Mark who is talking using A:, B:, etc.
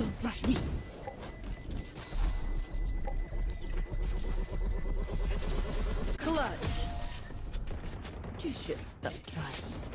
A: Don't rush me. Clutch. You should stop trying.